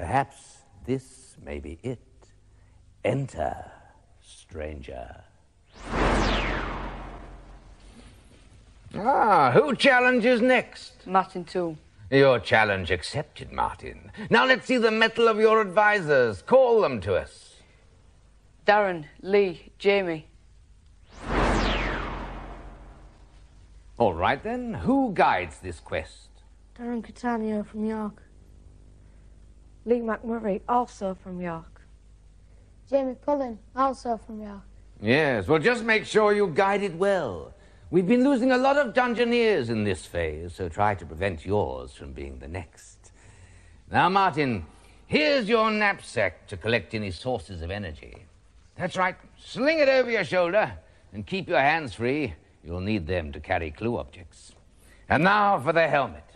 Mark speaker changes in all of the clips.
Speaker 1: Perhaps this may be it. Enter, stranger. Ah, who challenges next?
Speaker 2: Martin too.
Speaker 1: Your challenge accepted, Martin. Now let's see the mettle of your advisors. Call them to us.
Speaker 2: Darren, Lee, Jamie.
Speaker 1: All right then, who guides this quest?
Speaker 3: Darren Catania from York. Lee McMurray, also from York.
Speaker 4: Jamie Cullen, also from York.
Speaker 1: Yes, well, just make sure you guide it well. We've been losing a lot of Dungeoneers in this phase, so try to prevent yours from being the next. Now, Martin, here's your knapsack to collect any sources of energy. That's right, sling it over your shoulder and keep your hands free. You'll need them to carry clue objects. And now for the helmet.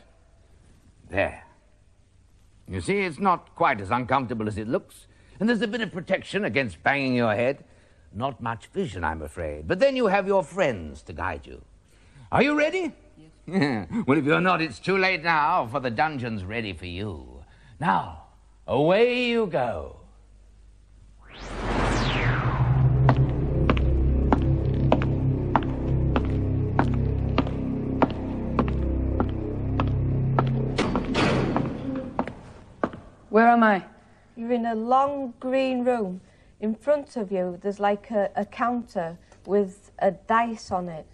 Speaker 1: There. You see, it's not quite as uncomfortable as it looks, and there's a bit of protection against banging your head. Not much vision, I'm afraid. But then you have your friends to guide you. Are you ready? Yes. well, if you're not, it's too late now, for the dungeon's ready for you. Now, away you go.
Speaker 2: Where am I?
Speaker 3: You're in a long green room. In front of you, there's like a, a counter with a dice on it.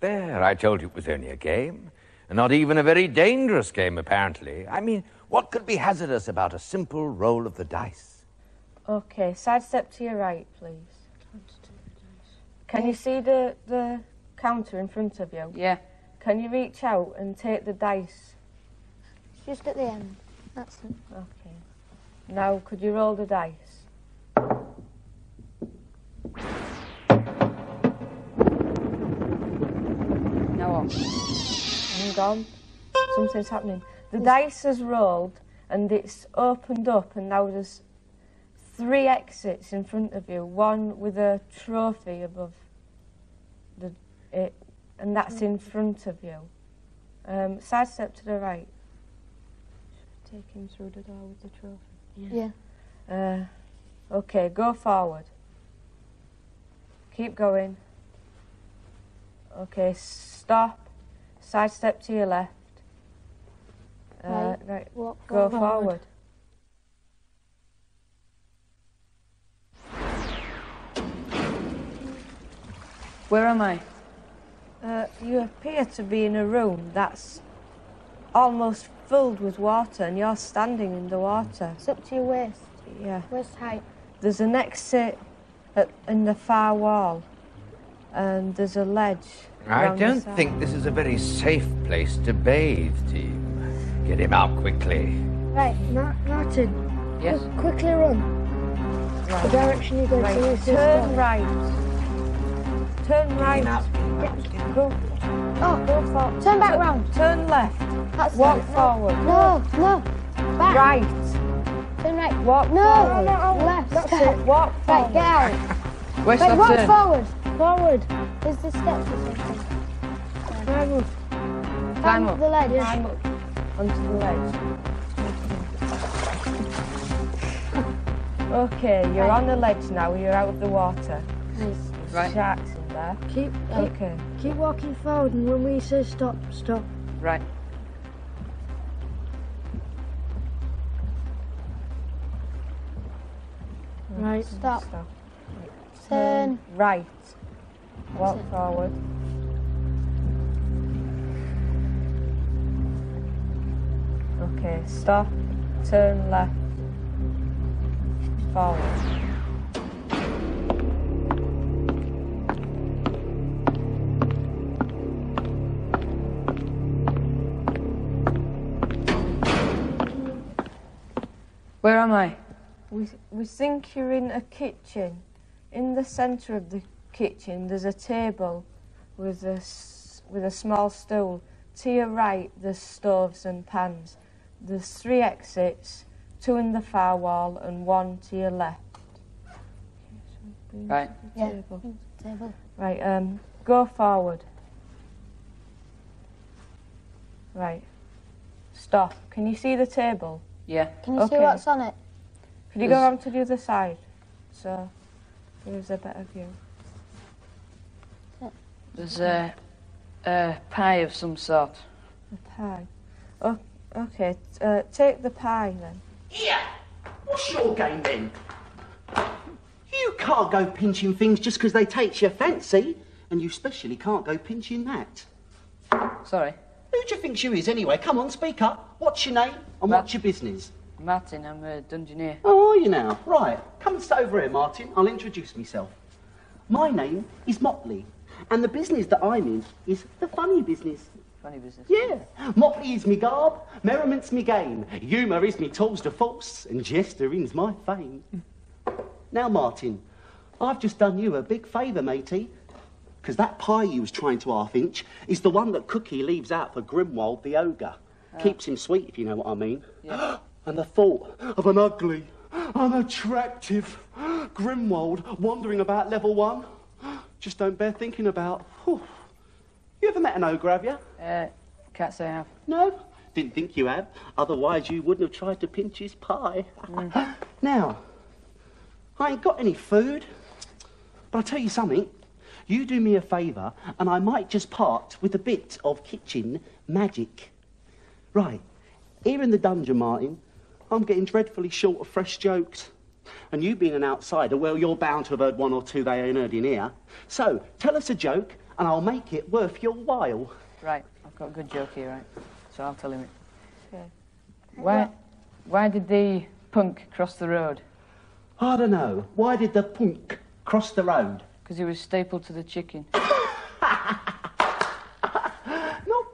Speaker 1: There, I told you it was only a game. And not even a very dangerous game, apparently. I mean, what could be hazardous about a simple roll of the dice?
Speaker 3: Okay, sidestep to your right, please. Can you see the, the counter in front of you?
Speaker 2: Yeah.
Speaker 3: Can you reach out and take the dice?
Speaker 4: Just at the end. That's it.
Speaker 3: Okay. Now, could you roll the dice?
Speaker 2: Now what?
Speaker 3: Hang on. Something's happening. The dice has rolled and it's opened up, and now there's three exits in front of you. One with a trophy above the it, and that's in front of you. Um, sidestep to the right. Take him through the door with the trophy.
Speaker 4: Yeah.
Speaker 3: Uh, okay, go forward. Keep going. Okay, stop. Sidestep to your left. Uh,
Speaker 4: Right.
Speaker 3: right.
Speaker 4: Walk
Speaker 3: Go
Speaker 4: forward.
Speaker 3: forward.
Speaker 2: Where am I?
Speaker 3: Uh, you appear to be in a room that's almost filled with water, and you're standing in the water.
Speaker 4: It's up to your waist.
Speaker 3: Yeah.
Speaker 4: Waist height.
Speaker 3: There's an exit at, in the far wall, and there's a ledge.
Speaker 1: I don't
Speaker 3: side.
Speaker 1: think this is a very safe place to bathe, team. Get him out quickly.
Speaker 4: Right, Ma- Martin.
Speaker 2: Yes.
Speaker 4: qu- quickly run. The direction you go
Speaker 3: Right.
Speaker 4: to is this
Speaker 3: Turn
Speaker 4: way.
Speaker 3: right. Turn right. Go,
Speaker 4: Oh,
Speaker 3: go for,
Speaker 4: turn back
Speaker 3: tu-
Speaker 4: round.
Speaker 3: Turn left.
Speaker 4: That's
Speaker 3: Walk
Speaker 4: it.
Speaker 3: forward.
Speaker 4: No, no. Back.
Speaker 3: Right.
Speaker 4: Turn right.
Speaker 3: Walk
Speaker 4: no,
Speaker 3: forward.
Speaker 4: left.
Speaker 3: That's
Speaker 4: step.
Speaker 3: it. Walk
Speaker 4: Right,
Speaker 3: forward.
Speaker 4: get out.
Speaker 2: Where's
Speaker 4: Right,
Speaker 2: that
Speaker 4: walk
Speaker 2: turn?
Speaker 4: forward. Forward. Is the steps or something.
Speaker 3: Climb up.
Speaker 2: Climb
Speaker 4: up
Speaker 2: up.
Speaker 4: the ledge.
Speaker 3: Climb up onto the ledge. Okay, you're
Speaker 4: Right.
Speaker 3: on the ledge now. You're out of the water.
Speaker 4: Nice.
Speaker 2: Right.
Speaker 3: Sharks in there.
Speaker 5: Keep, keep,
Speaker 3: Okay.
Speaker 5: keep walking forward, and when we say stop, stop.
Speaker 2: Right.
Speaker 5: Right.
Speaker 4: Stop.
Speaker 3: Stop.
Speaker 4: Turn.
Speaker 3: Um, right. Walk forward. Okay, stop. Turn left. Forward.
Speaker 2: Where am I?
Speaker 3: We, we think you're in a kitchen. In the centre of the kitchen, there's a table with a, s- with a small stool. To your right, there's stoves and pans. There's three exits, two in the far wall and one to your left.
Speaker 2: Right.
Speaker 4: Yeah.
Speaker 3: Table.
Speaker 4: Table.
Speaker 3: Right, um, go forward. Right. Stop. Can you see the table?
Speaker 2: Yeah.
Speaker 4: Can you see what's on it?
Speaker 3: Could you go
Speaker 2: There's-
Speaker 3: around to the other side? So there's a better view.
Speaker 2: There's a, a pie of some sort.
Speaker 3: A pie. Oh, okay. Uh, take the pie then.
Speaker 6: Yeah. What's your game then? You can't go pinching things just 'cause they takes your fancy, and you especially can't go pinching that.
Speaker 2: Sorry.
Speaker 6: Who do you think you is anyway? Come on, speak up. What's your name and
Speaker 2: Ma-
Speaker 6: what's your business?
Speaker 2: Martin, I'm a dungeoneer.
Speaker 6: Oh, are you now? Right. Come and sit over here, Martin. I'll introduce myself. My name is Motley, and the business that I'm in is the funny business.
Speaker 2: Funny business.
Speaker 6: Yeah. Motley is me garb, merriment's me game, humour is me tools de force, and gestering's my fame. Now, Martin, I've just done you a big favour, matey. Because that pie you was trying to half inch is the one that Cookie leaves out for Grimwald the ogre. Ah. Keeps him sweet, if you know what I mean. and the thought of an ugly, unattractive Grimwald wandering about level one just don't bear thinking about. Whew. You ever met an ogre, have you?
Speaker 2: Uh, can't say I have.
Speaker 6: No, didn't think you had. Otherwise, you wouldn't have tried to pinch his pie. now, I ain't got any food, but I'll tell you something. You do me a favour, and I might just part with a bit of kitchen magic. Right, here in the dungeon, Martin, I'm getting dreadfully short of fresh jokes. And you being an outsider, well, you're bound to have heard one or two they ain't heard in here. So, tell us a joke, and I'll make it worth your while.
Speaker 2: Right, I've got a good joke here, right? So I'll tell him it.
Speaker 3: Okay.
Speaker 2: Why, why did the punk cross the road?
Speaker 6: I don't know. Why did the punk cross the road?
Speaker 2: Because he was stapled to the chicken.
Speaker 6: Not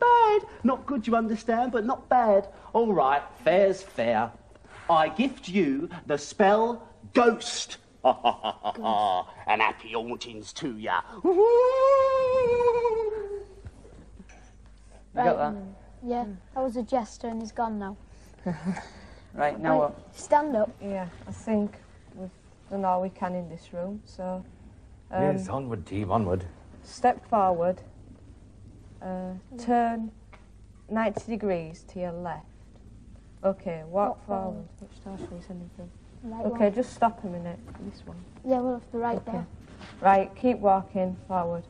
Speaker 6: bad. Not good, you understand, but not bad. All right, fair's fair. I gift you the spell Ghost. and happy hauntings to ya.
Speaker 2: You got that?
Speaker 4: Yeah, that was a jester and he's gone now.
Speaker 2: Right, now what?
Speaker 4: Stand up.
Speaker 3: Yeah, I think we've done all we can in this room. So um,
Speaker 1: yes, onward, team, onward.
Speaker 3: step forward, uh, turn 90 degrees to your left. Okay, walk
Speaker 4: Walk
Speaker 3: forward.
Speaker 4: forward.
Speaker 3: Which door should we send him through?
Speaker 4: Right
Speaker 3: Okay,
Speaker 4: one.
Speaker 3: just stop a minute. This one.
Speaker 4: Yeah, we'll have to right
Speaker 3: Okay.
Speaker 4: there.
Speaker 3: Right, keep walking forward.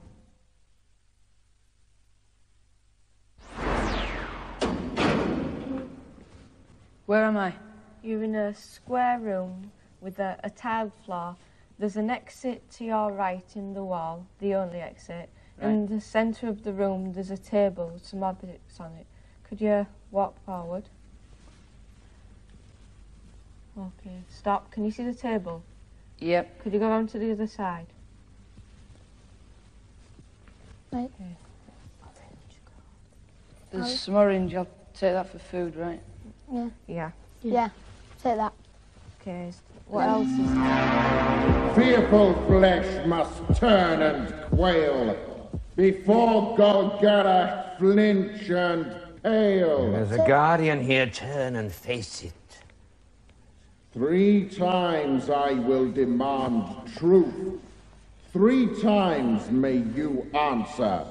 Speaker 2: Where am I?
Speaker 3: You're in a square room with a, a tiled floor. There's an exit to your right in the wall, the only exit. In the centre of the room, there's a table with some objects on it. Could you walk forward? Okay, stop. Can you see the table?
Speaker 2: Yep.
Speaker 3: Could you go round to the other side?
Speaker 4: Right.
Speaker 2: There's some orange. I'll take that for food, right?
Speaker 4: Yeah.
Speaker 3: Yeah.
Speaker 4: Yeah. Take that.
Speaker 3: Okay. What else is there?
Speaker 7: Fearful flesh must turn and quail before Golgarach flinch and pale.
Speaker 1: There's a guardian here. Turn and face it.
Speaker 7: Three times I will demand truth. Three times may you answer.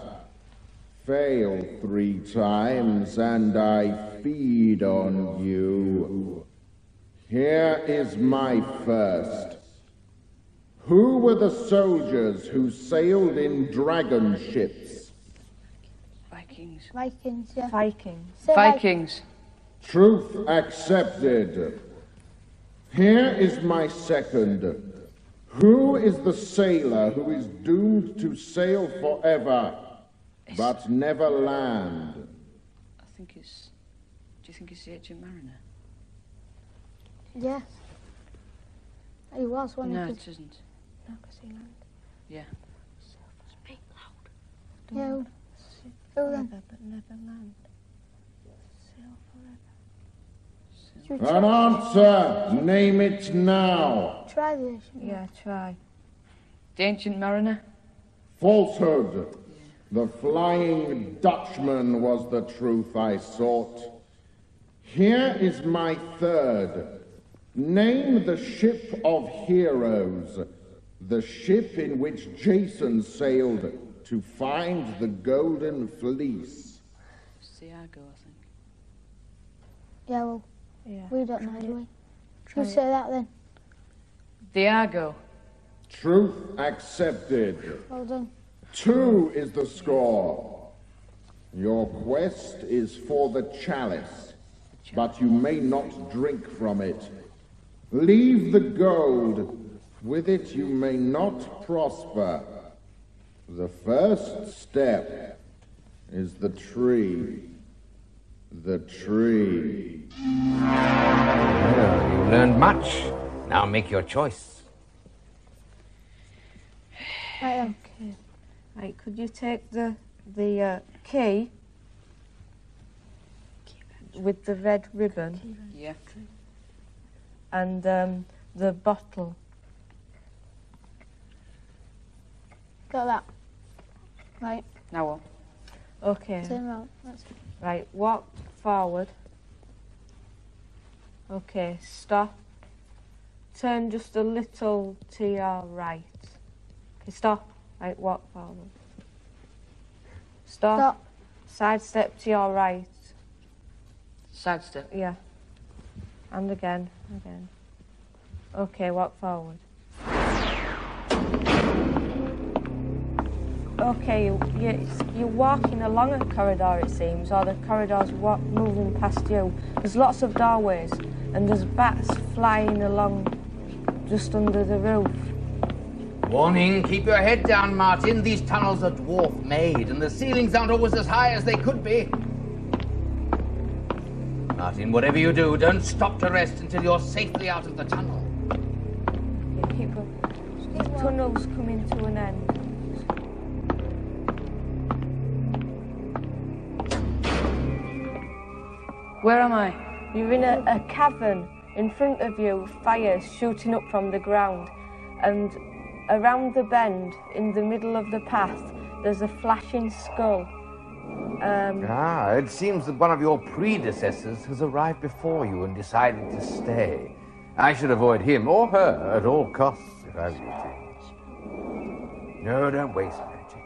Speaker 7: Fail three times and I feed on you. Here is my first. Who were the soldiers who sailed in dragon ships?
Speaker 2: Vikings.
Speaker 4: Vikings, yeah.
Speaker 3: Vikings.
Speaker 2: Vikings.
Speaker 7: Truth accepted. Here is my second. Who is the sailor who is doomed to sail forever but never land?
Speaker 2: I think it's. Do you think it's the Ancient Mariner?
Speaker 4: Yeah. He was one
Speaker 2: No,
Speaker 4: of
Speaker 2: it
Speaker 4: the...
Speaker 2: isn't.
Speaker 3: No, 'cause he landed.
Speaker 2: Yeah.
Speaker 4: Yeah. Who then?
Speaker 3: Forever but never land. Sail forever.
Speaker 4: Should we
Speaker 7: An
Speaker 4: try,
Speaker 7: answer! Name it now.
Speaker 4: try this?
Speaker 3: Yeah, try.
Speaker 2: The Ancient Mariner?
Speaker 7: Falsehood. The Flying Dutchman was the truth I sought. Here is my third. Name the ship of heroes, the ship in which Jason sailed to find the Golden Fleece.
Speaker 2: It's the Argo, I think.
Speaker 4: Yeah, well,
Speaker 3: Yeah.
Speaker 4: We don't know, do we?
Speaker 3: Try
Speaker 4: You
Speaker 3: it.
Speaker 4: say that then.
Speaker 2: the Argo.
Speaker 7: Truth accepted.
Speaker 4: Well done.
Speaker 7: Two is the score. Your quest is for the chalice, but you may not drink from it. Leave the gold. With it you may not prosper. The first step is the tree. The tree.
Speaker 1: Well, you learned much. Now make your choice.
Speaker 4: Right then.
Speaker 3: Okay. Right, could you take the the uh, key with the red ribbon
Speaker 2: Yeah.
Speaker 3: and um, the bottle?
Speaker 4: Got that. Right.
Speaker 2: Now what?
Speaker 3: Okay.
Speaker 4: Turn around. That's
Speaker 3: Right, walk forward. Okay, stop. Turn just a little to your right. Okay, stop. Right, walk forward. Stop.
Speaker 4: Stop.
Speaker 3: Side step to your right.
Speaker 2: Sidestep.
Speaker 3: Yeah. And again, again. Okay, walk forward. Okay, you, you, you're walking along a corridor, it seems, or the corridor's moving past you. There's lots of doorways, and there's bats flying along just under the roof.
Speaker 1: Warning, keep your head down, Martin. These tunnels are dwarf made, and the ceilings aren't always as high as they could be. Martin, whatever you do, don't stop to rest until you're safely out of the tunnel.
Speaker 3: Yeah, keep. The tunnel's coming to an end.
Speaker 2: Where am I?
Speaker 3: You're in a, a cavern. In front of you, fire shooting up from the ground. And around the bend, in the middle of the path, there's a flashing skull. Um,
Speaker 1: Ah, it seems that one of your predecessors has arrived before you and decided to stay. I should avoid him or her at all costs if I was you. No, don't waste magic.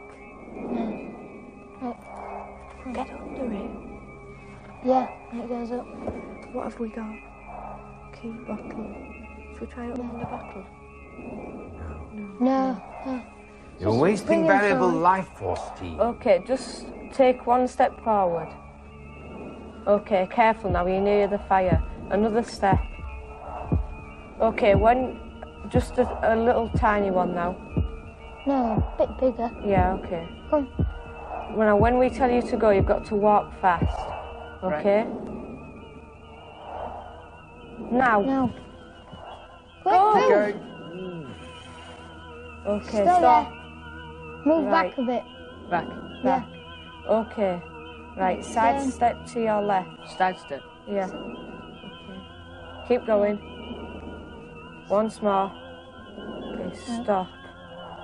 Speaker 3: get under it.
Speaker 4: Yeah, it goes up.
Speaker 3: What have we got? Key bottle. Should we try opening the bottle?
Speaker 4: No. no.
Speaker 1: You're
Speaker 4: Just
Speaker 1: wasting valuable life force, team.
Speaker 3: Okay, just take one step forward. Okay, careful now, you're near the fire. Another step. Okay, when. Just a, a little tiny one now.
Speaker 4: No, a bit bigger.
Speaker 3: Yeah, okay.
Speaker 4: Come.
Speaker 3: Well, now, when we tell you to go, you've got to walk fast. Okay? Now.
Speaker 4: No. Quick,
Speaker 3: Go.
Speaker 4: move. Mm.
Speaker 3: Okay,
Speaker 4: Stay
Speaker 3: stop.
Speaker 4: there. Move
Speaker 3: Right.
Speaker 4: back a bit.
Speaker 2: Back.
Speaker 4: Yeah.
Speaker 3: Okay. Right, side
Speaker 4: Turn.
Speaker 3: step to your left.
Speaker 2: Sidestep.
Speaker 3: Yeah. Okay. Keep going. Once more. Okay, stop.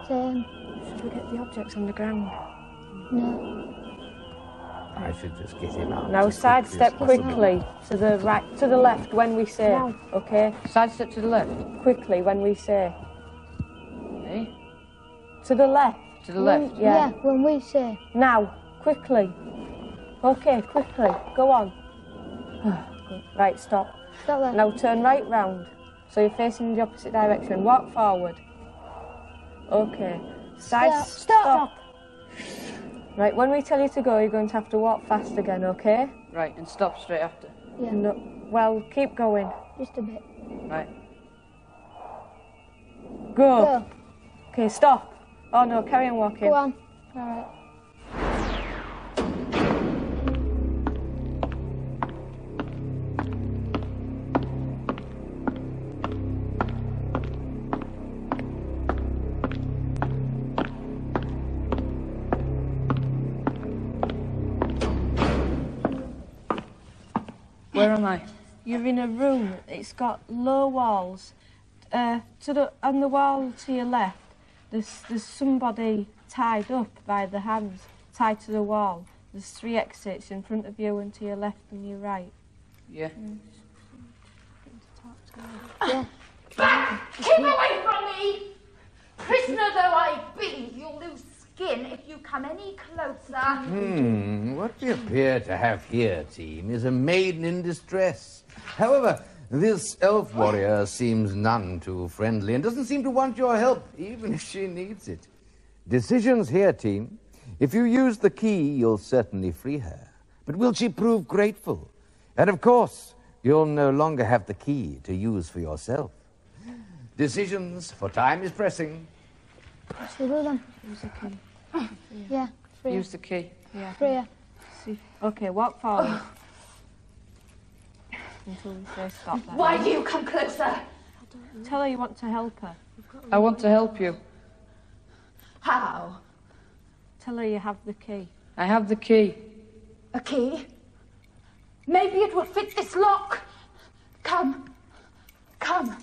Speaker 4: Turn.
Speaker 3: Should we get the objects on the ground?
Speaker 4: No.
Speaker 1: I should just get him out.
Speaker 3: Now
Speaker 1: as
Speaker 3: side
Speaker 1: quickly
Speaker 3: step quickly to the right, to the left when we say.
Speaker 4: Now.
Speaker 3: Okay?
Speaker 2: Sidestep to the left.
Speaker 3: Quickly when we say.
Speaker 2: Eh?
Speaker 3: To the left.
Speaker 2: To the left.
Speaker 3: Yeah.
Speaker 4: Yeah, when we say.
Speaker 3: Now, quickly. Okay, quickly. Go on. right, stop.
Speaker 4: Stop there.
Speaker 3: Now turn right round. So you're facing the opposite direction. Walk forward. Okay. Side
Speaker 4: Stop. Stop.
Speaker 3: Right, when we tell you to go, you're going to have to walk fast again, okay?
Speaker 2: Right, and stop straight after.
Speaker 4: Yeah,
Speaker 3: No. Well, keep going.
Speaker 4: just a bit.
Speaker 2: Right.
Speaker 3: Go.
Speaker 4: Go.
Speaker 3: Okay, stop. Oh no, carry on walking.
Speaker 4: Go on. All right.
Speaker 2: Where am I?
Speaker 3: You're in a room. It's got low walls. Uh, to the on the wall to your left, there's there's somebody tied up by the hands, tied to the wall. There's three exits in front of you and to your left and your right.
Speaker 2: Yeah.
Speaker 8: Keep away from me! Prisoner though I be, you'll lose skin if you come any closer.
Speaker 1: Hmm, what we appear to have here, team, is a maiden in distress. However, this elf warrior seems none too friendly and doesn't seem to want your help, even if she needs it. Decisions here, team. If you use the key, you'll certainly free her. But will she prove grateful? And of course, you'll no longer have the key to use for yourself. Decisions, for time is pressing.
Speaker 4: What should we do then?
Speaker 3: Use the key.
Speaker 4: Yeah, Freya.
Speaker 2: Use the key.
Speaker 3: Yeah.
Speaker 4: Freya.
Speaker 3: See. Okay, walk forward. Until we say stop. Then.
Speaker 8: Why do you come closer?
Speaker 3: Tell her you want to help her.
Speaker 2: I want to help you.
Speaker 8: How?
Speaker 3: Tell her you have the key.
Speaker 2: I have the key.
Speaker 8: A key? Maybe it will fit this lock. Come. Come.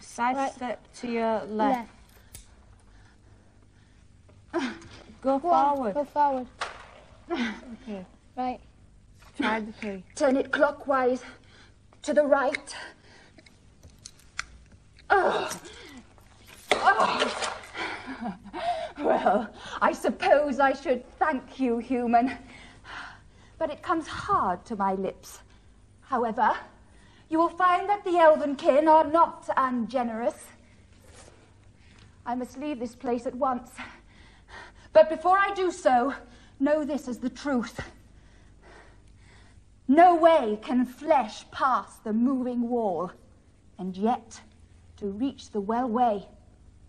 Speaker 3: Side
Speaker 4: Right.
Speaker 3: step to your left.
Speaker 4: Left.
Speaker 3: Go
Speaker 4: Go
Speaker 3: forward.
Speaker 4: Go forward.
Speaker 3: Okay.
Speaker 4: Right.
Speaker 3: Try the key.
Speaker 8: Turn it clockwise. To the right. Oh. Oh. Well, I suppose I should thank you, human. But it comes hard to my lips. However, you will find that the elven kin are not ungenerous. I must leave this place at once. But before I do so, know this as the truth. No way can flesh pass the moving wall. And yet, to reach the well way,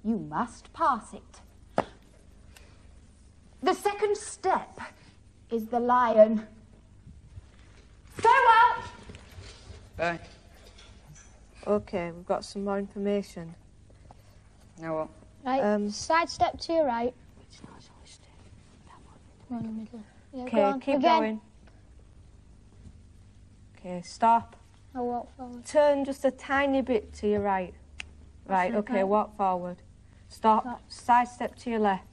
Speaker 8: you must pass it. The second step is the lion. Farewell!
Speaker 2: Bye.
Speaker 3: Okay, we've got some more information.
Speaker 2: Now what?
Speaker 4: Right.
Speaker 3: Um,
Speaker 4: Side step to your right. In the middle. Yeah, go
Speaker 3: Okay,
Speaker 4: on.
Speaker 3: keep
Speaker 4: Again.
Speaker 3: going. Okay, stop.
Speaker 4: I'll walk forward.
Speaker 3: Turn just a tiny bit to your right. Right, okay, walk forward. Stop.
Speaker 4: Stop.
Speaker 3: Side step to your left.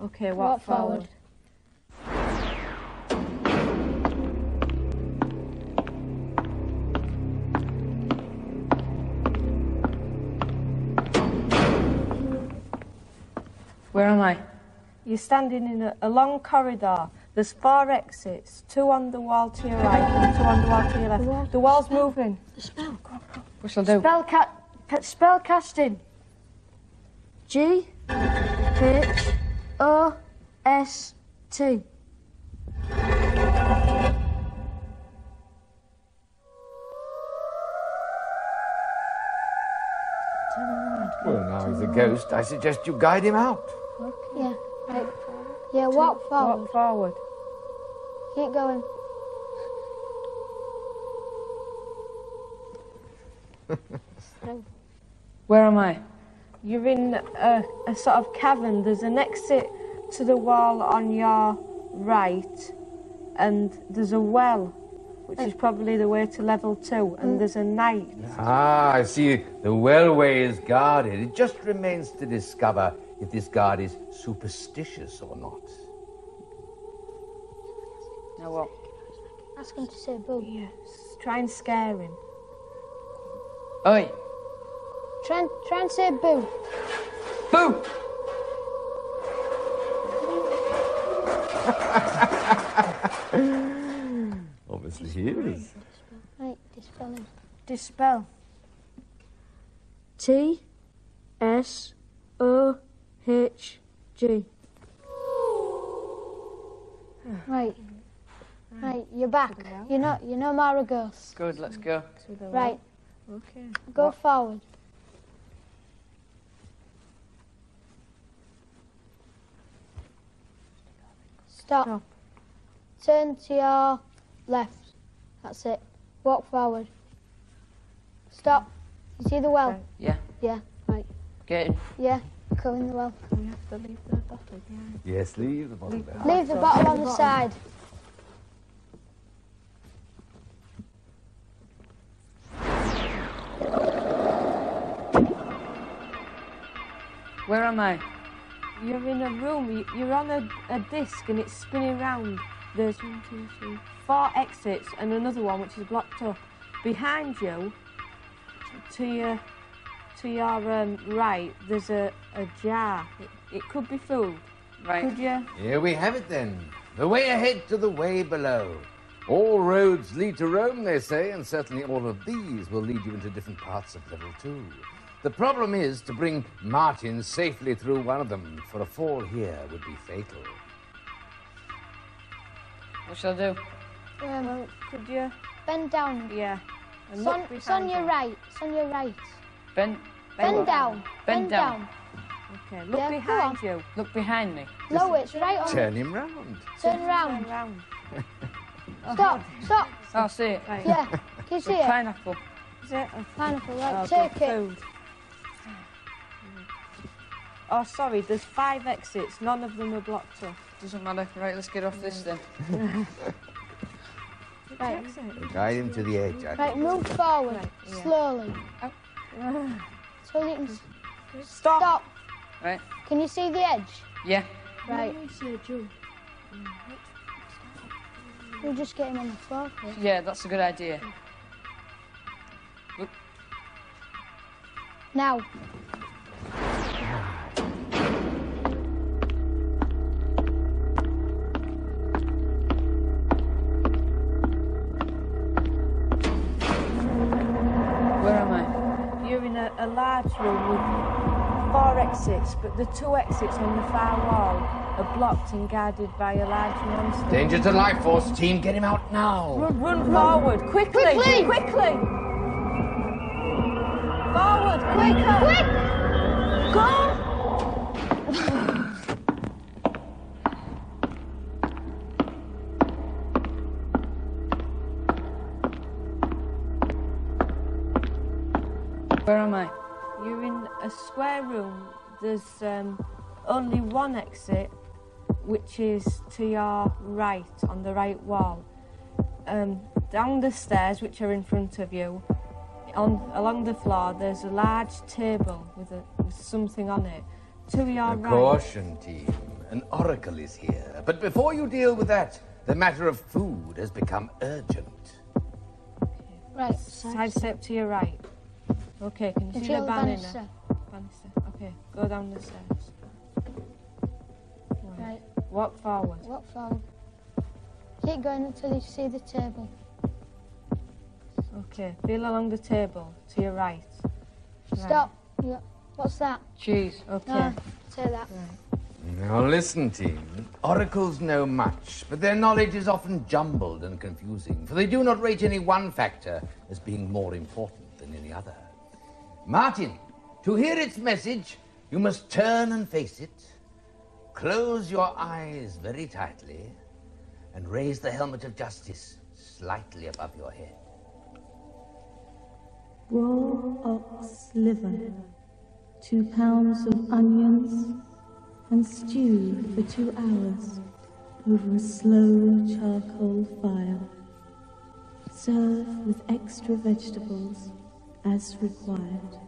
Speaker 3: Okay, walk,
Speaker 4: Walk
Speaker 3: forward.
Speaker 4: forward.
Speaker 2: Where am I?
Speaker 3: You're standing in a, a long corridor. There's four exits, two on the wall to your right and two on the wall to your left. The wall's moving. Spell.
Speaker 2: Oh, what shall I do?
Speaker 5: Spell, ca- ca- spell casting. G H O S T.
Speaker 1: Well, now he's a ghost. I suggest you guide him out.
Speaker 4: Yeah. Right. Yeah, walk forward.
Speaker 3: Walk forward.
Speaker 4: Keep going. Through.
Speaker 2: Where am I?
Speaker 3: You're in a, a sort of cavern. There's an exit to the wall on your right, and there's a well, which is probably the way to level two, and there's a knight.
Speaker 1: Ah, I see. The wellway is guarded. It just remains to discover if this guard is superstitious or not.
Speaker 2: Now what?
Speaker 4: Ask him to say boo.
Speaker 3: Yes. Try and scare him.
Speaker 2: Oi!
Speaker 4: Try and, try and say boo.
Speaker 2: Boo!
Speaker 1: Obviously, he is.
Speaker 4: Right, dispel him.
Speaker 5: Dispel. T S O H G.
Speaker 4: Right. Right, you're back. You're not, you're no more a.
Speaker 2: Good, let's go.
Speaker 4: Right,
Speaker 3: Okay.
Speaker 4: go forward. Stop.
Speaker 3: Stop.
Speaker 4: Turn to your left. That's it. Walk forward. Stop. You see the well?
Speaker 2: Yeah.
Speaker 4: Yeah, right.
Speaker 2: Get in.
Speaker 4: Yeah, go in the well.
Speaker 3: We have to leave the bottle behind.
Speaker 1: Yes, leave the bottle
Speaker 3: Leave-
Speaker 1: behind.
Speaker 4: Leave the bottle on the side.
Speaker 2: Where am I?
Speaker 3: You're in a room. you- You're on a, a disc and it's spinning round. There's one, two, three, four exits and another one which is blocked up. Behind you, to your to your um, right, there's a, a jar. It, it could be food.
Speaker 2: Right.
Speaker 3: Could you?
Speaker 1: Here we have it then. The way ahead to the way below. All roads lead to Rome, they say, and certainly all of these will lead you into different parts of level two. The problem is to bring Martin safely through one of them, for a fall here would be fatal.
Speaker 2: What shall I do?
Speaker 4: Um,
Speaker 3: could you?
Speaker 4: bend down.
Speaker 3: Yeah. And
Speaker 4: It's
Speaker 3: look
Speaker 4: on, it's
Speaker 3: behind
Speaker 4: on your
Speaker 3: you.
Speaker 4: right. It's your right.
Speaker 2: Bend.
Speaker 4: Bend down.
Speaker 2: Bend down.
Speaker 3: Okay, look
Speaker 4: Yeah,
Speaker 3: behind you.
Speaker 2: Look behind me.
Speaker 4: No, it's right on.
Speaker 1: Turn him round.
Speaker 4: Turn
Speaker 3: Turn
Speaker 4: round.
Speaker 3: round.
Speaker 4: Stop. Stop.
Speaker 2: Oh, see it.
Speaker 3: Right.
Speaker 4: Yeah. Can you see it?
Speaker 2: Pineapple.
Speaker 3: Is it? Oh,
Speaker 4: Pineapple. Right.
Speaker 3: oh,
Speaker 4: Take it.
Speaker 3: food. Oh, sorry, there's five exits. None of them are blocked off.
Speaker 2: Doesn't matter. Right, let's get off this then.
Speaker 4: Right.
Speaker 1: Guide him to the edge,
Speaker 4: Right. Move forward.
Speaker 3: Right, yeah.
Speaker 4: Slowly.
Speaker 3: Uh,
Speaker 4: So you can s-
Speaker 3: Stop.
Speaker 4: stop.
Speaker 2: Right.
Speaker 4: Can you see the edge?
Speaker 2: Yeah.
Speaker 4: Right. We'll just get him on the floor. please.
Speaker 2: Yeah, that's a good idea.
Speaker 4: Now.
Speaker 3: Exits, but the two exits on the far wall are blocked and guarded by a large monster.
Speaker 1: Danger to life force, team. Get him out now.
Speaker 3: Run, run forward, quickly,
Speaker 4: Quickly!
Speaker 3: quickly. Forward, quicker.
Speaker 4: Quick!
Speaker 3: Go.
Speaker 2: Where am I?
Speaker 3: You're in a square room. There's um, only one exit, which is to your right, on the right wall. Um, down the stairs, which are in front of you, on along the floor, there's a large table with, a, with something on it. To your right.
Speaker 1: Caution, team. An oracle is here. But before you deal with that, the matter of food has become urgent.
Speaker 4: Right.
Speaker 3: Side step to your right. Okay, can you see the
Speaker 4: the
Speaker 3: banister?
Speaker 4: banister.
Speaker 3: Banister. Okay, go down the stairs. Right.
Speaker 4: Right.
Speaker 3: Walk forward.
Speaker 4: Walk forward. Keep going until you see the table.
Speaker 3: Okay, feel along the table to your right. Right.
Speaker 4: Stop. Yeah. What's that?
Speaker 2: Cheese.
Speaker 3: Okay.
Speaker 4: No, say that.
Speaker 1: Now listen, team. Oracles know much, but their knowledge is often jumbled and confusing, for they do not rate any one factor as being more important than any other. Martin, to hear its message, you must turn and face it, close your eyes very tightly, and raise the helmet of justice slightly above your head.
Speaker 9: Raw ox liver, two pounds of onions, and stew for two hours over a slow charcoal fire. Serve with extra vegetables as required.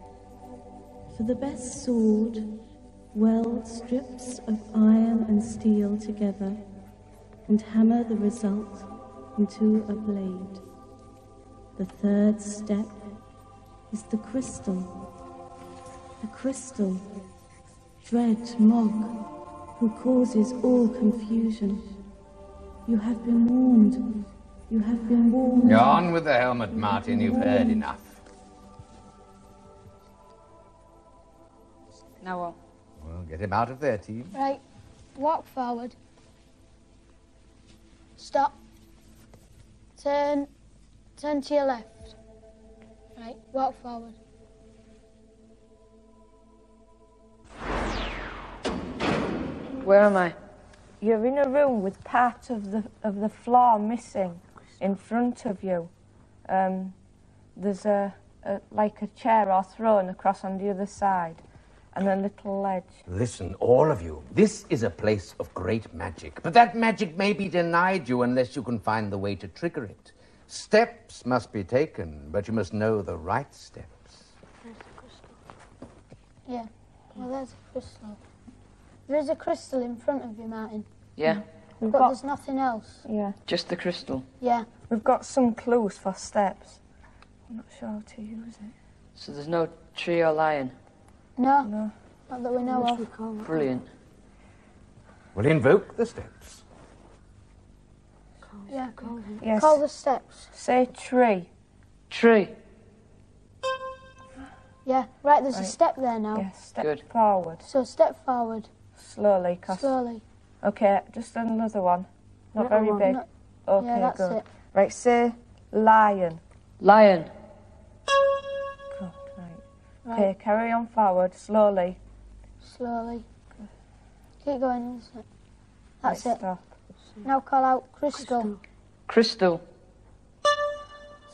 Speaker 9: For the best sword, weld strips of iron and steel together and hammer the result into a blade. The third step is the crystal. The crystal, dread Mog, who causes all confusion. You have been warned. You have been warned.
Speaker 1: On with the helmet, Martin. You've heard enough.
Speaker 2: Now what?
Speaker 1: Well, get him out of there, team.
Speaker 4: Right. Walk forward. Stop. Turn. Turn to your left. Right. Walk forward.
Speaker 2: Where am I?
Speaker 3: You're in a room with part of the of the floor missing in front of you. Um, there's a, a like a chair or throne across on the other side, and a little ledge.
Speaker 1: Listen, all of you. This is a place of great magic, but that magic may be denied you unless you can find the way to trigger it. Steps must be taken, but you must know the right steps. There's a crystal.
Speaker 4: Yeah. Well, there's a crystal. There is a crystal in front of you, Martin.
Speaker 2: Yeah,
Speaker 3: We've
Speaker 4: But
Speaker 3: got
Speaker 4: there's nothing else.
Speaker 3: yeah,
Speaker 2: just the crystal.
Speaker 4: Yeah.
Speaker 3: we've got some clues for steps. I'm not sure how to use it.
Speaker 2: So there's no tree or lion.
Speaker 4: No.
Speaker 3: No.
Speaker 4: Not that we know of.
Speaker 2: Brilliant.
Speaker 1: Well, invoke the steps.
Speaker 4: Yeah.
Speaker 3: call, Yes.
Speaker 4: Call the steps.
Speaker 3: Say tree.
Speaker 2: Tree.
Speaker 4: Yeah. Right, there's a step there now.
Speaker 3: Yes. Step
Speaker 2: Good.
Speaker 3: forward.
Speaker 4: So step forward.
Speaker 3: Slowly. 'cause-
Speaker 4: Slowly.
Speaker 3: Okay, just another one. Not
Speaker 4: Little
Speaker 3: very
Speaker 4: one,
Speaker 3: big.
Speaker 4: not-
Speaker 3: Okay,
Speaker 4: yeah, that's
Speaker 3: good.
Speaker 4: it.
Speaker 3: Right, say lion.
Speaker 2: Lion.
Speaker 3: Good, right.
Speaker 4: Right.
Speaker 3: Okay, carry on forward, slowly.
Speaker 4: Slowly. Keep going. That's it. That's
Speaker 3: right,
Speaker 4: it.
Speaker 3: Stop.
Speaker 4: Now call out crystal.
Speaker 2: Crystal.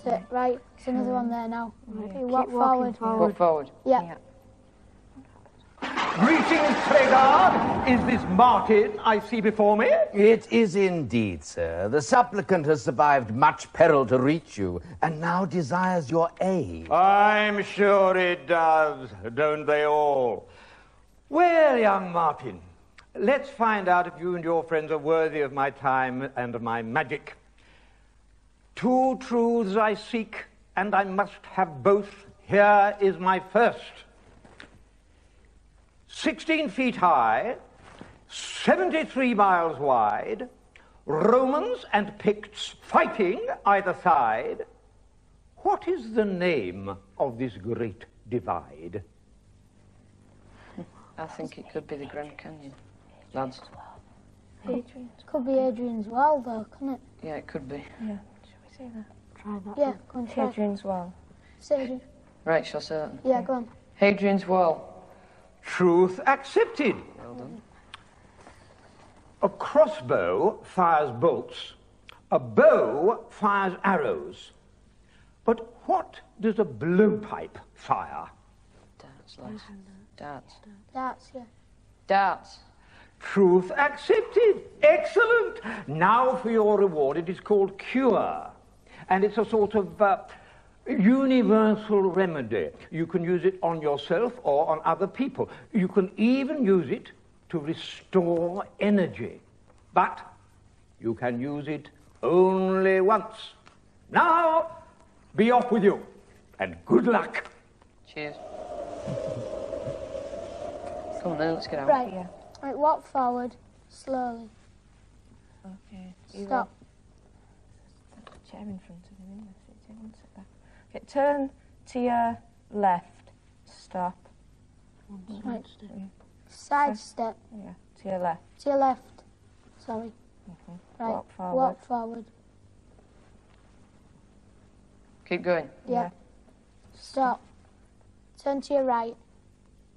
Speaker 4: That's it. Right. There's another one hmm. there now. Okay,
Speaker 5: Keep
Speaker 4: walk
Speaker 5: walking
Speaker 4: forward.
Speaker 2: Walk forward.
Speaker 4: Yeah.
Speaker 3: Yeah.
Speaker 10: Greetings, Is this Martin I see before me?
Speaker 1: It is indeed, sir. The supplicant has survived much peril to reach you, and now desires your aid.
Speaker 10: I'm sure it does, don't they all? Well, young Martin, let's find out if you and your friends are worthy of my time and of my magic. Two truths I seek, and I must have both. Here is my first. 16 feet high, 73 miles wide, Romans and Picts fighting either side. What is the name of this great divide?
Speaker 2: I think it could be the Grand Canyon. Lads.
Speaker 4: Could be Adrian's well, though, couldn't it?
Speaker 2: Yeah, it could be.
Speaker 3: Yeah, Should we say that?
Speaker 5: Try that.
Speaker 4: Yeah, go on, try.
Speaker 3: Hadrian's Wall.
Speaker 4: Say Adrian.
Speaker 2: Right, shall I say that?
Speaker 4: Yeah, go on.
Speaker 2: Hadrian's Wall.
Speaker 10: Truth accepted.
Speaker 2: Well done.
Speaker 10: A crossbow fires bolts, a bow fires arrows. But what does a blowpipe fire?
Speaker 2: Darts, lads. Darts.
Speaker 4: That's yeah.
Speaker 2: Darts.
Speaker 10: Truth accepted. Excellent. Now for your reward. It is called cure. And it's a sort of uh, universal remedy. You can use it on yourself or on other people. You can even use it to restore energy. But you can use it only once. Now, be off with you. And good luck.
Speaker 2: Cheers. Come on then, let's get out.
Speaker 4: Right.
Speaker 3: Yeah.
Speaker 4: Right, walk forward. Slowly.
Speaker 3: Okay.
Speaker 4: Stop.
Speaker 3: chair in front of him, isn't there? Sit down, sit back. Okay, turn to your left. Stop.
Speaker 4: Right. Side step.
Speaker 3: Yeah, to your left.
Speaker 4: To your left. Sorry. Right.
Speaker 3: Walk forward.
Speaker 4: Walk forward.
Speaker 2: Keep going.
Speaker 4: Yeah. Stop. Turn to your right.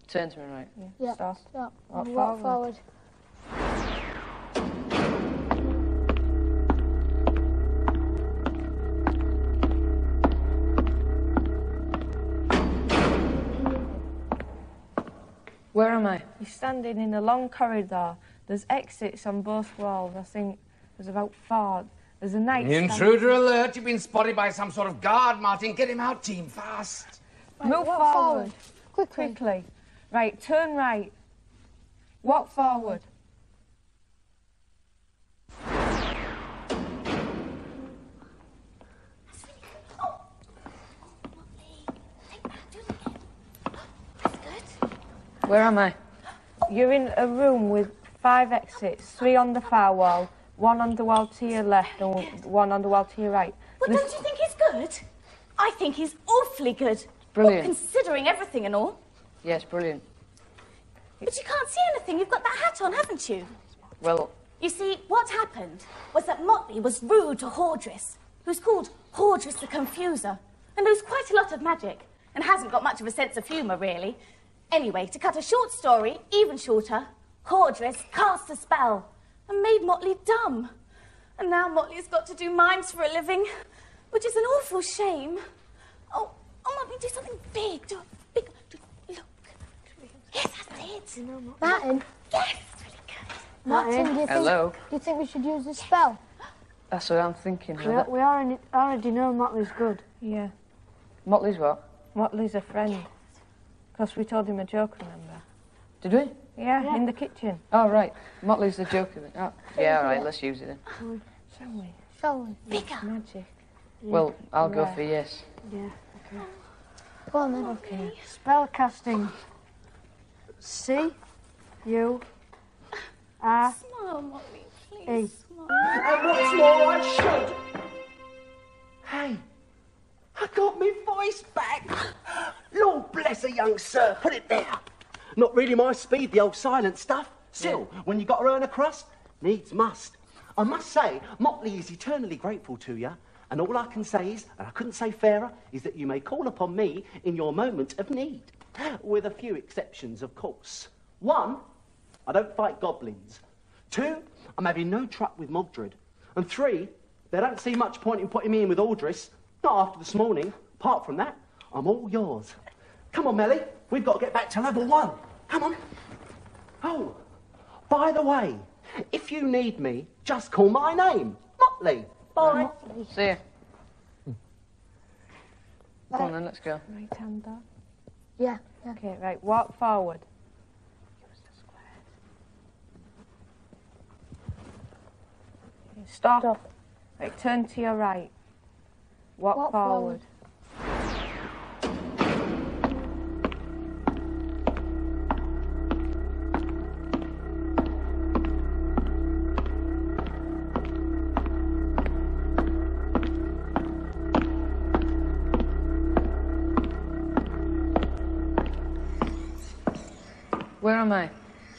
Speaker 2: Turn to me right.
Speaker 4: Yeah.
Speaker 3: Stop.
Speaker 4: Stop.
Speaker 3: Walk
Speaker 4: And walk
Speaker 3: forward.
Speaker 4: forward.
Speaker 2: Where am I?
Speaker 3: You're standing in a long corridor. There's exits on both walls. I think there's about four. There's a nightstand.
Speaker 1: Intruder alert! You've been spotted by some sort of guard, Martin. Get him out, team, fast.
Speaker 3: Move forward.
Speaker 4: forward. Quickly.
Speaker 3: Quickly. Right, turn right. Walk forward.
Speaker 2: Where am I?
Speaker 3: You're in a room with five exits, three on the far wall, one on the wall to your left, and one on the wall to your right.
Speaker 11: Well,
Speaker 3: This-
Speaker 11: don't you think he's good? I think he's awfully good.
Speaker 2: Brilliant.
Speaker 11: Considering everything and all.
Speaker 2: Yes, brilliant.
Speaker 11: But you can't see anything. You've got that hat on, haven't you?
Speaker 2: Well,
Speaker 11: You see, what happened was that Motley was rude to Hordris, who's called Hordris the Confuser, and knows quite a lot of magic, and hasn't got much of a sense of humour, really. Anyway, to cut a short story, even shorter, Hordris cast a spell and made Motley dumb. And now Motley's got to do mimes for a living, which is an awful shame. Oh, oh, Motley, do something big. Do a big. Do, look. Yes, that's it.
Speaker 4: Martin.
Speaker 11: Yes.
Speaker 4: Martin, do you think,
Speaker 2: Hello.
Speaker 4: do you think we should use this spell?
Speaker 2: that's what I'm thinking.
Speaker 5: We, we already, already know Motley's good.
Speaker 3: Yeah.
Speaker 2: Motley's what?
Speaker 3: Motley's a friend. Because we told him a joke, remember?
Speaker 2: Did we?
Speaker 3: Yeah, in the kitchen.
Speaker 2: Oh, right. Motley's the joker then. Oh, yeah, all right, let's use it then.
Speaker 3: Shall we?
Speaker 4: Shall we?
Speaker 11: Bigger.
Speaker 3: Magic.
Speaker 2: Well, I'll go
Speaker 3: Right.
Speaker 2: for yes.
Speaker 5: Yeah.
Speaker 4: Go on then.
Speaker 3: Okay.
Speaker 5: Spell casting. C U Ah.
Speaker 11: Smile, Motley, please.
Speaker 5: Hey.
Speaker 11: Smile.
Speaker 6: And what's more, I should. Hey, I got my voice back. Lord bless a young sir, put it there. Not really my speed, the old silent stuff. Still, when you got to earn a crust, needs must. I must say, Motley is eternally grateful to you. And all I can say is, and I couldn't say fairer, is that you may call upon me in your moment of need. With a few exceptions, of course. One, I don't fight goblins. Two, I'm having no truck with Mogdred. And three, they don't see much point in putting me in with Hordris. Not after this morning. Apart from that, I'm all yours. Come on, Melly. We've got to get back to level one. Come on. Oh, by the way, if you need me, just call my name. Motley. Bye.
Speaker 2: See ya. Come on then, let's go.
Speaker 3: Right hand up.
Speaker 4: Yeah, yeah.
Speaker 3: Okay, right, walk forward. Stop.
Speaker 4: Stop.
Speaker 3: Right, turn to your right. Walk,
Speaker 4: Walk
Speaker 3: forward.
Speaker 4: forward.
Speaker 2: Where am I?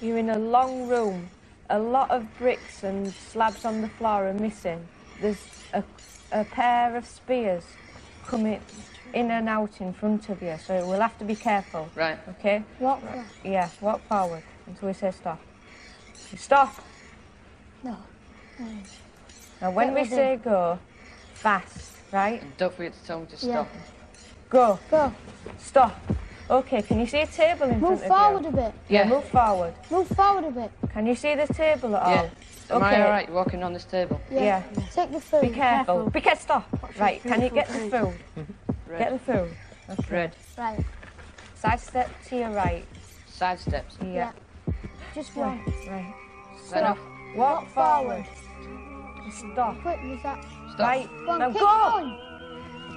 Speaker 3: You're in a long room. A lot of bricks and slabs on the floor are missing. There's a, a pair of spears coming in and out in front of you, so we'll have to be careful.
Speaker 2: Right.
Speaker 3: Okay?
Speaker 4: Walk forward.
Speaker 3: Yeah, walk forward until we say stop. Stop.
Speaker 4: No.
Speaker 3: Now, when we say go, fast, right?
Speaker 2: And don't forget to tell me to
Speaker 4: Yeah.
Speaker 2: stop.
Speaker 3: Go.
Speaker 4: Go.
Speaker 3: Stop. Okay, can you see a table in
Speaker 4: Move
Speaker 3: front
Speaker 4: forward a bit.
Speaker 3: Yeah,
Speaker 2: Yeah.
Speaker 3: move forward.
Speaker 4: Move forward a bit.
Speaker 3: Can you see the table at all?
Speaker 2: Yeah. Am
Speaker 3: Okay.
Speaker 2: I alright walking on this table?
Speaker 3: Yeah.
Speaker 4: Take the food.
Speaker 3: Be careful. Be careful. Stop. Right, can you get the food?
Speaker 2: Red.
Speaker 3: Get the food. Okay.
Speaker 2: Red.
Speaker 4: Right.
Speaker 3: Side step to your right.
Speaker 2: Side steps.
Speaker 3: Yeah.
Speaker 4: Just
Speaker 3: Yeah.
Speaker 4: one.
Speaker 3: Right.
Speaker 2: Is that enough?
Speaker 3: Walk,
Speaker 4: Walk
Speaker 3: forward.
Speaker 4: forward.
Speaker 3: Stop.
Speaker 4: Quick, was that?
Speaker 2: Stop.
Speaker 3: Right.
Speaker 4: Go on,
Speaker 3: now go.
Speaker 4: going.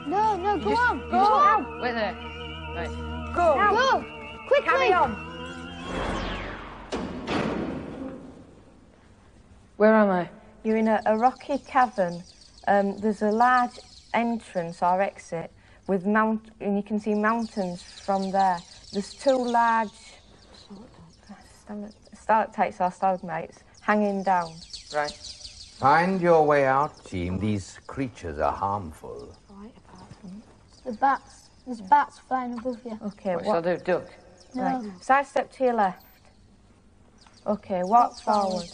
Speaker 4: No, no, go on.
Speaker 2: you
Speaker 4: Go on.
Speaker 2: Wait there. Right.
Speaker 3: Go.
Speaker 4: Go. Quickly.
Speaker 3: Carry on.
Speaker 2: Where am I?
Speaker 3: You're in a, a rocky cavern. Um, there's a large entrance or exit with mount, and you can see mountains from there. There's two large stalactites, stalactites or stalagmites hanging down.
Speaker 2: Right.
Speaker 1: Find your way out, team. These creatures are harmful.
Speaker 4: Right, apart from the bats. There's bats flying above you.
Speaker 3: Okay,
Speaker 2: What shall I
Speaker 3: what,
Speaker 2: do? Duck.
Speaker 4: No.
Speaker 3: right. Side step to your left. Okay, walk
Speaker 4: Walk forward.
Speaker 3: forward.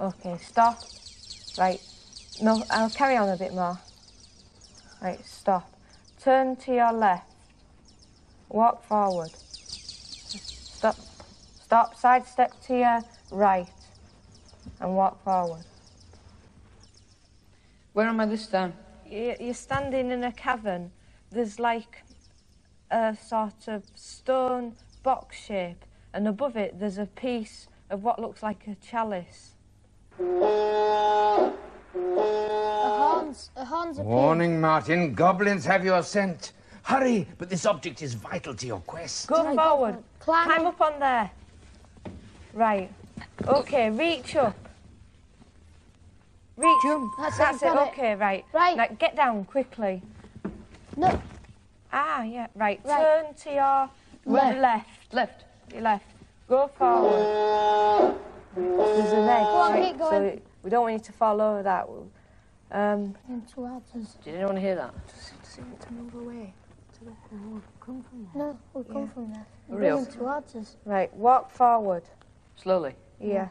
Speaker 3: Okay, stop. Right. No, I'll carry on a bit more. Right, stop. Turn to your left. Walk forward. Stop. Stop. Side step to your right. And walk forward.
Speaker 2: Where am I this time?
Speaker 3: You- You're standing in a cavern. There's like a sort of stone box shape, and above it there's a piece of what looks like a chalice.
Speaker 4: The horns. The horns appear.
Speaker 1: Warning, Martin. Goblins have your scent. Hurry, but this object is vital to your quest.
Speaker 3: Go
Speaker 4: Right,
Speaker 3: forward.
Speaker 4: for. Climb
Speaker 3: Climb
Speaker 4: up.
Speaker 3: up on there. Right. Okay, reach up. Reach.
Speaker 4: Jump. That's it,
Speaker 3: That's it.
Speaker 4: it.
Speaker 3: Okay, right.
Speaker 4: Right.
Speaker 3: Now get down quickly.
Speaker 4: No.
Speaker 3: Ah, yeah. Right.
Speaker 4: Right.
Speaker 3: Turn to your
Speaker 4: Left.
Speaker 3: left.
Speaker 2: Left.
Speaker 3: Your left. Go forward. There's an edge.
Speaker 4: on,
Speaker 3: right,
Speaker 4: keep going.
Speaker 3: So we don't want you to fall over that. Um,
Speaker 4: In towards us.
Speaker 2: Did anyone hear that?
Speaker 3: to move away.
Speaker 4: No, we'll come from there.
Speaker 2: Hurry
Speaker 4: Coming
Speaker 2: up.
Speaker 4: towards us.
Speaker 3: Right. Walk forward.
Speaker 2: Slowly.
Speaker 3: Yeah.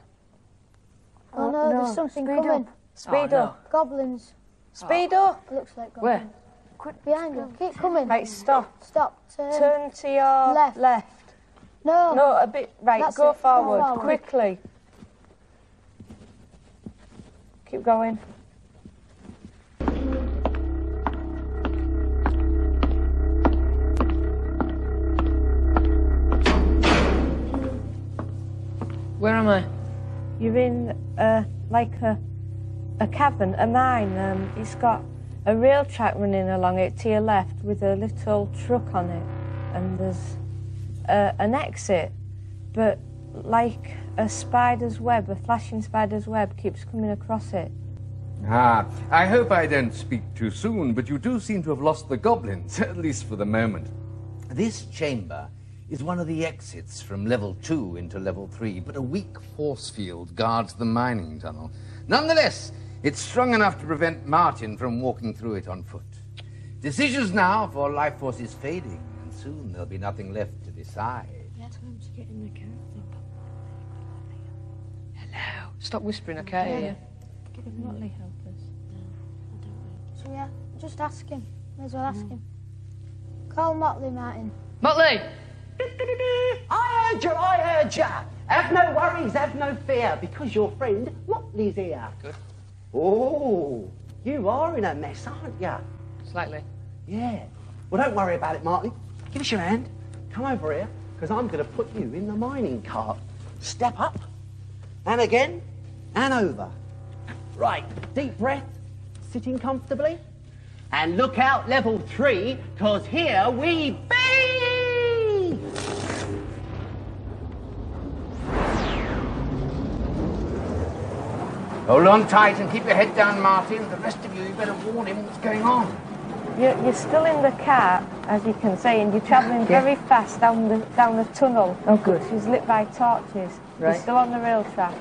Speaker 4: Oh, no, there's something
Speaker 3: Speed
Speaker 4: coming.
Speaker 3: up. Speed
Speaker 2: Oh, no.
Speaker 3: up.
Speaker 4: Goblins.
Speaker 3: Speed up.
Speaker 4: Looks like goblins.
Speaker 2: Where?
Speaker 4: Quick behind you. Keep coming.
Speaker 3: Right. Stop.
Speaker 4: Stop. Turn.
Speaker 3: Turn to your
Speaker 4: Left.
Speaker 3: left.
Speaker 4: No.
Speaker 3: No, a bit. Right,
Speaker 4: That's
Speaker 3: go
Speaker 4: it, go
Speaker 3: forward,
Speaker 4: forward.
Speaker 3: quickly. Keep going.
Speaker 2: Where am I?
Speaker 3: You're in uh, like a a cavern, a mine. Um, it's got a rail track running along it to your left with a little truck on it, and there's uh, an exit but like a spider's web, a flashing spider's web keeps coming across it.
Speaker 1: Ah, I hope I don't speak too soon, but you do seem to have lost the goblins, at least for the moment. This chamber is one of the exits from level two into level three, but a weak force field guards the mining tunnel. Nonetheless, it's strong enough to prevent Martin from walking through it on foot. Decisions now, for life force is fading, and soon there'll be nothing left to decide.
Speaker 5: Tell him to get in the car.
Speaker 2: Hello. Stop whispering, I can't hear you.
Speaker 3: Could Motley help us?
Speaker 4: So yeah, just ask him. May as well ask mm. him. Call Motley, Martin.
Speaker 2: Motley!
Speaker 6: I heard you, I heard you. Have no worries, have no fear, because your friend Motley's here.
Speaker 2: Good.
Speaker 6: Oh, you are in a mess, aren't you?
Speaker 2: Slightly.
Speaker 6: Yeah. Well, don't worry about it, Martin. Give us your hand. Come over here, because I'm going to put you in the mining cart. Step up, and again, and over. Right, deep breath, sitting comfortably. And look out level three, because here we be!
Speaker 1: Hold on tight and keep your head down, Martin. The rest of you, you better warn him what's going on.
Speaker 3: You're, you're still in the car, as you can see, and you're travelling very fast down the down the tunnel.
Speaker 2: Oh, good.
Speaker 3: She's lit by torches. You're
Speaker 2: Right.
Speaker 3: still on the rail track.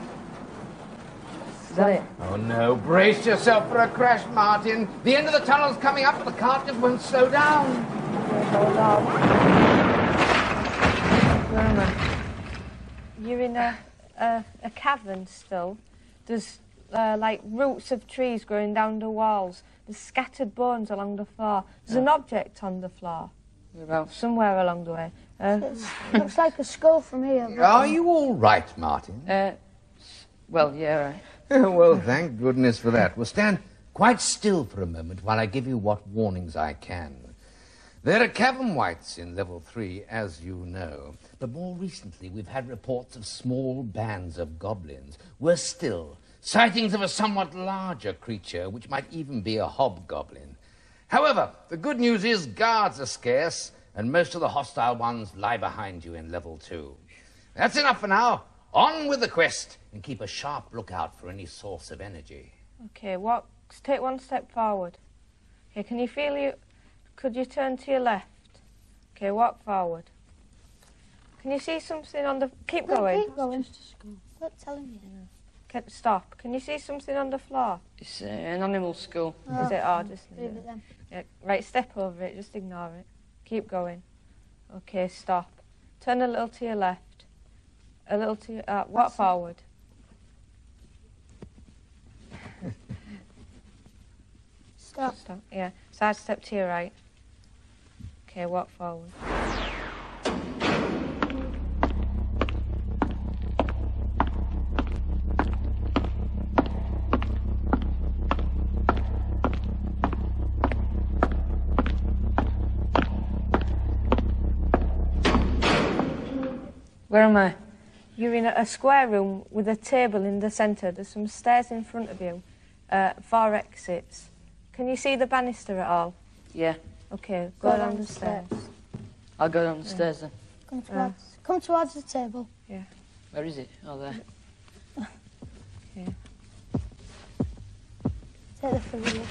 Speaker 2: Is that it?
Speaker 1: Oh no, brace yourself for a crash, Martin. The end of the tunnel's coming up, but the cart just won't slow down.
Speaker 3: Hold on. Where am I? You're in a, a, a cavern still. There's uh, like roots of trees growing down the walls. There's scattered bones along the floor. There's an object on the floor.
Speaker 2: Whereabouts?
Speaker 3: Somewhere along the way. Uh,
Speaker 4: Looks like a skull from here.
Speaker 1: Are you all right, Martin?
Speaker 2: Uh, s- well, yeah, right.
Speaker 1: well, thank goodness for that. Well, stand quite still for a moment while I give you what warnings I can. There are cavern whites in level three, as you know. But more recently, we've had reports of small bands of goblins. Worse still, sightings of a somewhat larger creature, which might even be a hobgoblin. However, the good news is guards are scarce, and most of the hostile ones lie behind you in level two. That's enough for now. On with the quest, and keep a sharp lookout for any source of energy.
Speaker 3: okay, walk. Take one step forward. Okay, can you feel you? Could you turn to your left? Okay, walk forward. Can you see something on the? Keep going.
Speaker 4: Keep going. Look, tell him you.
Speaker 3: Can, stop. Can you see something on the floor?
Speaker 2: It's uh, an animal skull.
Speaker 3: Is it? Oh, just leave
Speaker 4: Leave
Speaker 3: it.
Speaker 4: it then.
Speaker 3: Yeah, right, step over it, just ignore it. Keep going. Okay, stop. Turn a little to your left. A little to your, uh, walk
Speaker 4: That's it.
Speaker 3: forward.
Speaker 4: Stop.
Speaker 3: Stop. Yeah, side step to your right. Okay, walk forward.
Speaker 2: Where am I?
Speaker 3: You're in a, a square room with a table in the centre. There's some stairs in front of you, uh, four exits. Can you see the banister at all?
Speaker 2: Yeah.
Speaker 3: Okay, go,
Speaker 4: Go
Speaker 3: down
Speaker 4: down
Speaker 3: the
Speaker 4: the
Speaker 3: stairs.
Speaker 2: I'll go down the stairs then.
Speaker 4: Come towards, come towards the table. Yeah.
Speaker 2: Where is it? Oh, there.
Speaker 4: Take the figure.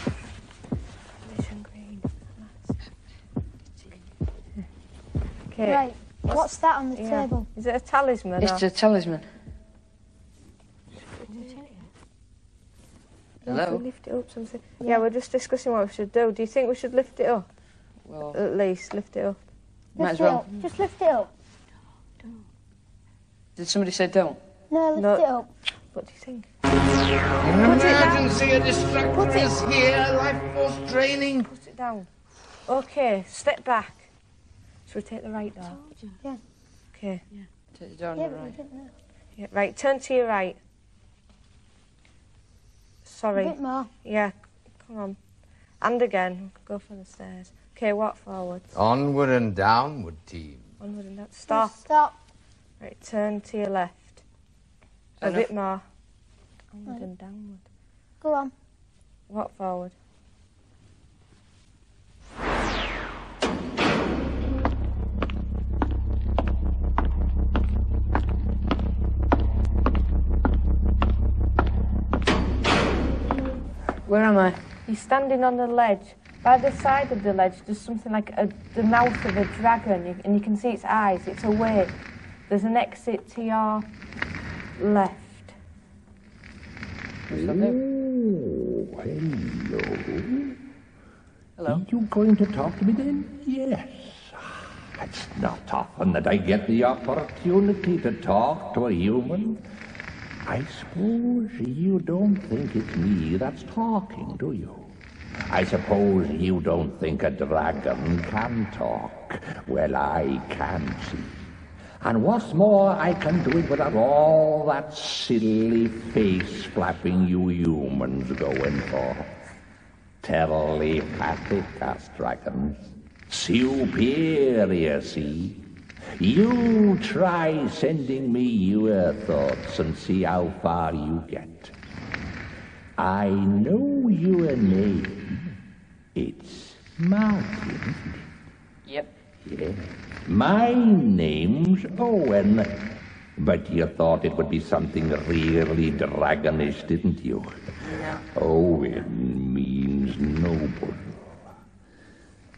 Speaker 3: Vision green. Okay.
Speaker 4: Right. What's that on the
Speaker 3: Yeah.
Speaker 4: table?
Speaker 3: Is it a talisman?
Speaker 2: It's
Speaker 3: or-
Speaker 2: a talisman. Hello?
Speaker 3: we lift it up something. Yeah. we're just discussing what we should do. Do you think we should lift it up?
Speaker 2: Well,
Speaker 3: At least lift it up.
Speaker 2: might
Speaker 4: Lift
Speaker 2: as
Speaker 4: it
Speaker 2: well.
Speaker 4: up. Just lift it up.
Speaker 2: Did somebody say don't?
Speaker 4: No, lift
Speaker 3: No.
Speaker 4: it up.
Speaker 3: What do you think?
Speaker 1: An
Speaker 3: it down.
Speaker 1: emergency, a distractor
Speaker 3: Put it-
Speaker 1: is here, life force draining.
Speaker 3: Put it down. Okay, step back. Should we take the right door?
Speaker 4: Yeah.
Speaker 3: Okay. Yeah.
Speaker 2: Take the door on
Speaker 4: Yeah,
Speaker 2: the
Speaker 4: but we
Speaker 2: right.
Speaker 4: didn't know.
Speaker 3: Yeah, right, turn to your right. Sorry.
Speaker 4: A bit more.
Speaker 3: Yeah, come on. And again. Go for the stairs. Okay, walk forwards.
Speaker 1: Onward and downward, team.
Speaker 3: Onward and down. Stop.
Speaker 4: Stop.
Speaker 3: Right, turn to your left. A
Speaker 2: Enough.
Speaker 3: bit more. Onward
Speaker 4: Right.
Speaker 3: and downward.
Speaker 4: Go on.
Speaker 3: Walk forward.
Speaker 2: Am I?
Speaker 3: You're standing on the ledge. By the side of the ledge, there's something like a, the mouth of a dragon, you- and you can see its eyes. It's awake. There's an exit to your left.
Speaker 12: Oh, hello.
Speaker 2: Hello.
Speaker 12: Are you going to talk to me then? Yes. Ah, it's not often that I get the opportunity to talk to a human. I suppose you don't think it's me that's talking, do you? I suppose you don't think a dragon can talk. Well, I can see. And what's more, I can do it without all that silly face flapping you humans going for. Telepathic as dragons. Superior, see? You try sending me your thoughts and see how far you get. I know your name. It's Martin.
Speaker 2: Yep.
Speaker 12: Yeah. My name's Owen. But you thought it would be something really dragonish, didn't you?
Speaker 2: No.
Speaker 12: Owen means noble.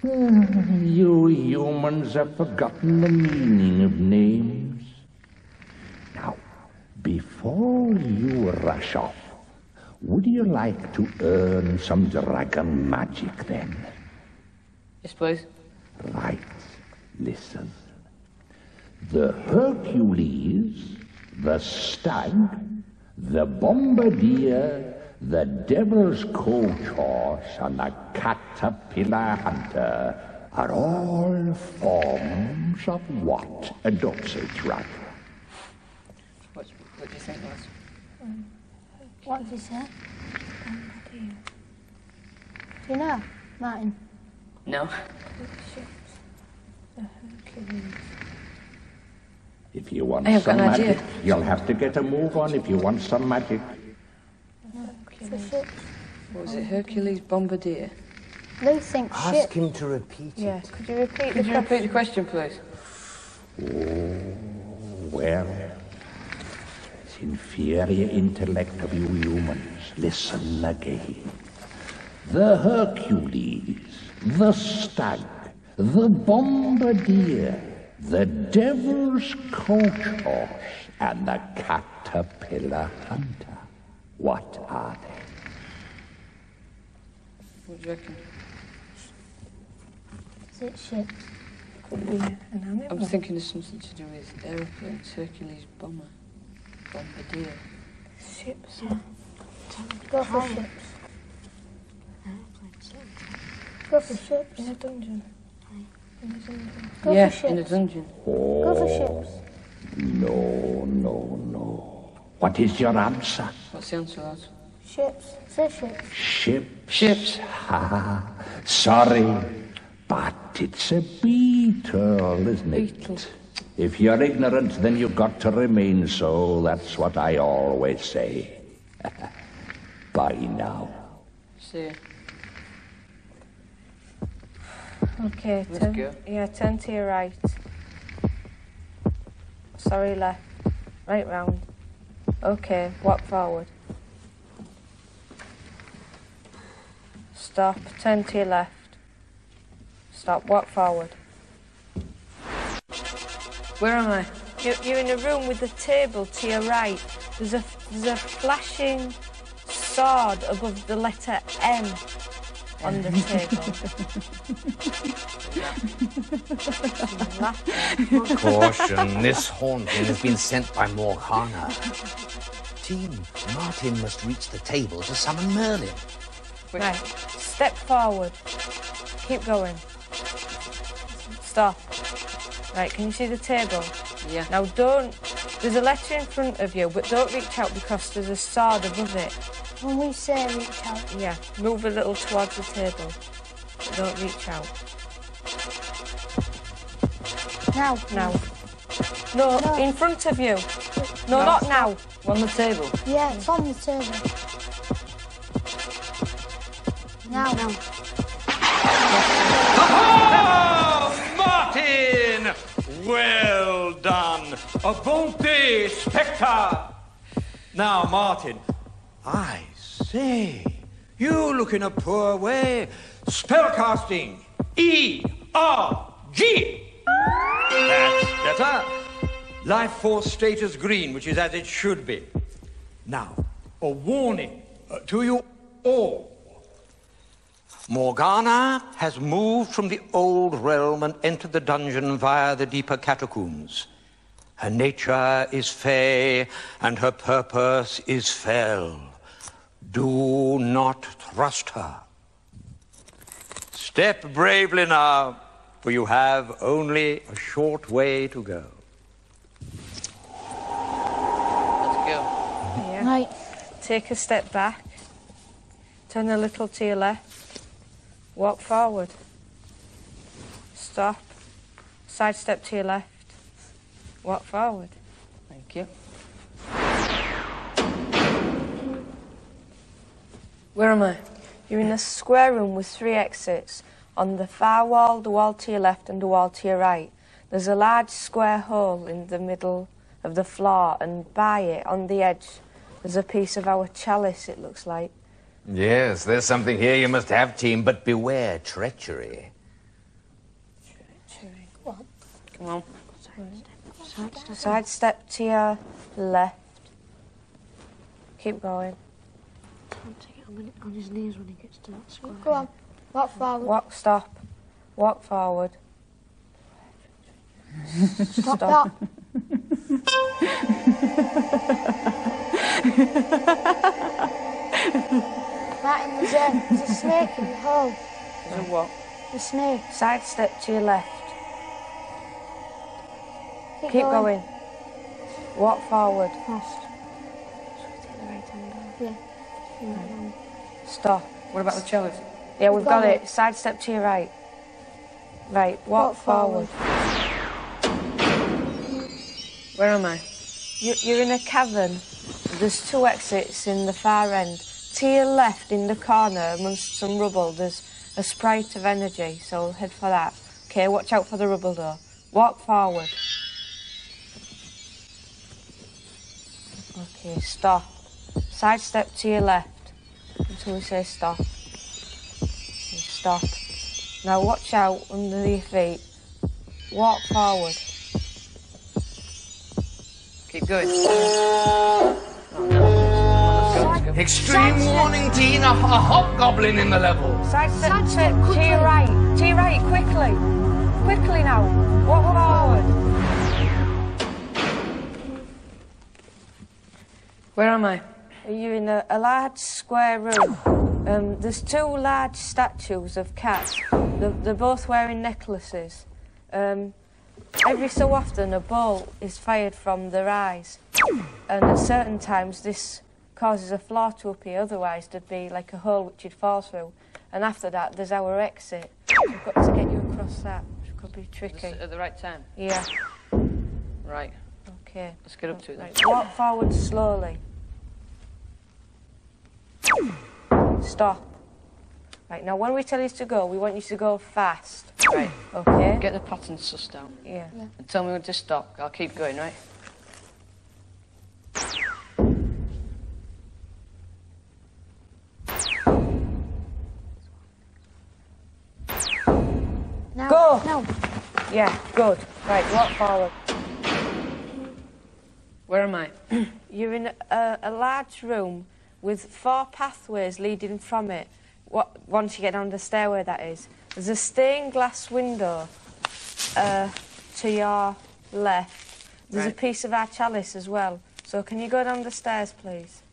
Speaker 12: You humans have forgotten the meaning of names. Now, before you rush off, would you like to earn some dragon magic then?
Speaker 2: Yes, please.
Speaker 12: Right. Listen. The Hercules, the stag, the bombardier, the devil's coach horse, and the caterpillar hunter are all forms of what? A dosage right?
Speaker 2: What, what do you think, lads?
Speaker 4: What did you say? Do you know, Martin?
Speaker 2: No.
Speaker 12: If you want some
Speaker 2: got idea.
Speaker 12: magic, you'll have to get a move on if you want some magic.
Speaker 2: What was it? Hercules Bombardier.
Speaker 4: They think
Speaker 1: Ask
Speaker 4: shit.
Speaker 1: him to repeat it.
Speaker 3: Yeah, could you repeat
Speaker 2: Could
Speaker 3: the
Speaker 2: you repeat the question, please?
Speaker 12: Well, it's inferior intellect of you humans. Listen again. The Hercules, the stag, the bombardier, the devil's coach horse, and the caterpillar hunter. What are they?
Speaker 2: What do you reckon?
Speaker 4: Is it shit?
Speaker 3: Could be an animal.
Speaker 2: I'm thinking of something to do with aeroplanes. Hercules bomber. Bombardier.
Speaker 3: Ships. Yeah.
Speaker 4: Go for ships. Go for ships.
Speaker 3: In a dungeon. In a dungeon.
Speaker 4: Go
Speaker 2: yeah,
Speaker 4: for
Speaker 2: in a
Speaker 4: ships.
Speaker 2: dungeon.
Speaker 4: Go for ships.
Speaker 12: Oh, no, no, no. What is your answer?
Speaker 2: What's the answer, lads?
Speaker 4: Ships. Say ships.
Speaker 12: Ships.
Speaker 2: Ships.
Speaker 12: Ha, sorry, but it's a beetle, isn't it?
Speaker 2: Beetle.
Speaker 12: If you're ignorant, then you've got to remain so. That's what I always say. Bye now.
Speaker 2: See ya.
Speaker 3: Okay,
Speaker 2: Let's
Speaker 3: turn,
Speaker 2: go.
Speaker 3: yeah, turn to your right. Sorry, left. Right round. Okay, walk forward. Stop, turn to your left. Stop, walk forward.
Speaker 2: Where am I?
Speaker 3: You're, you're in a room with a table to your right. There's a, there's a flashing sword above the letter M on the table.
Speaker 1: Caution, this haunting has been sent by Morgana. Team, Martin must reach the table to summon Merlin.
Speaker 3: Right, step forward. Keep going. Stop. Right, can you see the table?
Speaker 2: Yeah.
Speaker 3: Now don't, there's a letter in front of you, but don't reach out because there's a sword above it.
Speaker 4: When we say reach out,
Speaker 3: Yeah, move a little towards the table. But don't reach out.
Speaker 4: now.
Speaker 3: Now. No,
Speaker 4: No.
Speaker 3: in front of you. No, no not now.
Speaker 2: On the table.
Speaker 4: Yeah, it's on the table. Now. Now.
Speaker 10: Oh, Martin! Well done. A bonté, Spectre. Now, Martin, I say, You look in a poor way. Spellcasting. E R G. That's better. Life force status green, which is as it should be. Now, a warning uh, to you all. Morgana has moved from the old realm and entered the dungeon via the deeper catacombs. Her nature is fey, and her purpose is fell. Do not trust her. Step bravely now, for you have only a short way to go.
Speaker 2: Let's go.
Speaker 3: Yeah.
Speaker 4: Right.
Speaker 3: Take a step back. Turn a little to your left. Walk forward. Stop. Side step to your left. Walk forward.
Speaker 2: Where am I?
Speaker 3: You're in a square room with three exits. On the far wall, the wall to your left, and the wall to your right. There's a large square hole in the middle of the floor, and by it, on the edge, there's a piece of our chalice, it looks like.
Speaker 1: Yes, there's something here you must have, team, but beware treachery. Treachery? What?
Speaker 2: Come on.
Speaker 3: Side step to your left. Keep going.
Speaker 5: Can't take it on, on his knees when he gets to that square.
Speaker 4: Go on. Walk forward.
Speaker 3: Walk, stop. Walk forward.
Speaker 4: Stop
Speaker 3: Stop.
Speaker 4: Martin, there's a, there's a snake in the hole.
Speaker 3: There's a what?
Speaker 4: The snake.
Speaker 3: Side step to your left.
Speaker 4: Keep,
Speaker 3: Keep going. Walk forward.
Speaker 4: Fast. Yeah.
Speaker 3: Stop.
Speaker 2: What about the chalice?
Speaker 3: Yeah, we've got
Speaker 4: got
Speaker 3: it. Side step to your right. Right, walk,
Speaker 4: Walk forward.
Speaker 2: Where am I?
Speaker 3: You- You're in a cavern. There's two exits in the far end. To your left, in the corner, amongst some rubble, there's a sprite of energy, so head for that. Okay, watch out for the rubble though. Walk forward. Okay, stop. Sidestep to your left until we say stop. Okay, stop. Now watch out under your feet. Walk forward.
Speaker 2: Keep going.
Speaker 1: Extreme warning, Teen, a, a hobgoblin in the level.
Speaker 3: Side step to, to your right. To your right, quickly. Quickly now. Walk forward.
Speaker 2: Where am I?
Speaker 3: You're in a, a large square room. Um, there's two large statues of cats. They're, they're both wearing necklaces. Um, every so often, a bolt is fired from their eyes. And at certain times, this causes a floor to appear. Otherwise, there'd be like a hole which you'd fall through. And after that, there's our exit. We've got to get you across that, which could be tricky.
Speaker 2: At the right time.
Speaker 3: Yeah.
Speaker 2: Right.
Speaker 3: Okay.
Speaker 2: Let's get up to it then.
Speaker 3: Right, walk forward slowly. Stop. Right, now when we tell you to go, we want you to go fast.
Speaker 2: Right.
Speaker 3: Okay?
Speaker 2: Get the pattern sussed out.
Speaker 3: Yeah.
Speaker 2: And tell me when to stop. I'll keep going, right?
Speaker 4: Now.
Speaker 3: Go!
Speaker 4: No.
Speaker 3: Yeah, good. Right, walk forward.
Speaker 2: Where am I?
Speaker 3: You're in a, a large room with four pathways leading from it. What, once you get down the stairway, that is. There's a stained glass window uh, to your left. There's a piece of our chalice as well. So can you go down the stairs, please?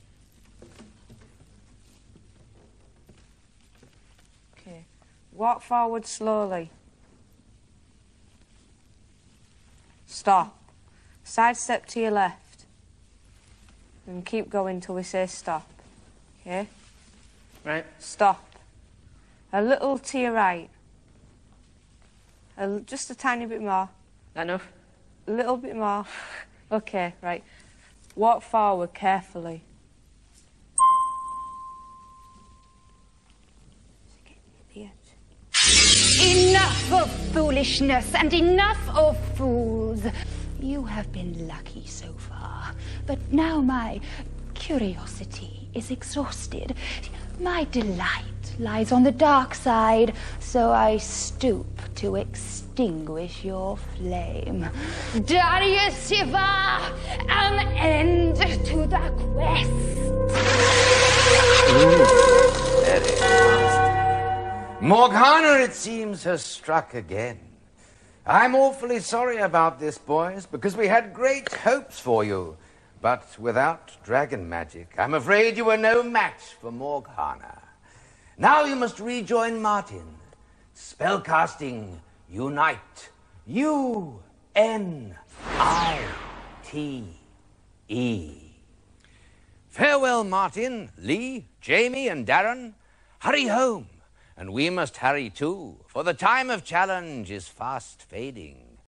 Speaker 3: Okay. Walk forward slowly. Stop. Side step to your left. And keep going till we say stop. Okay?
Speaker 2: Right.
Speaker 3: Stop. A little to your right. A l just a tiny bit more.
Speaker 2: That enough?
Speaker 3: A little bit more. Okay, right. Walk forward carefully.
Speaker 8: Enough of foolishness and enough of fools. You have been lucky so far, but now my curiosity is exhausted. My delight lies on the dark side, so I stoop to extinguish your flame. Darius Shiva, an end to the quest.
Speaker 1: Morgana, it seems, has struck again. I'm awfully sorry about this, boys, because we had great hopes for you. But without dragon magic, I'm afraid you were no match for Morgana. Now you must rejoin Martin. Spellcasting, unite. U N I T E. Farewell, Martin, Lee, Jamie, and Darren. Hurry home, and we must hurry too, for the time of challenge is fast fading.